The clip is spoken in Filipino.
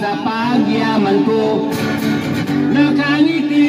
Sa pagyaman ko. Nakangiti